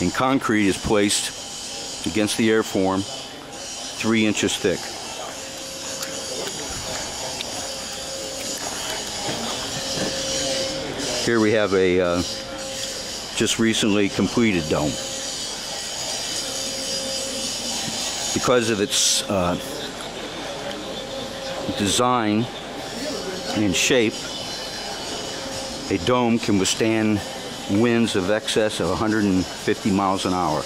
and concrete is placed against the airform three inches thick. Here we have a uh, just recently completed dome. Because of its uh, design and shape, a dome can withstand winds of excess of 150 miles an hour.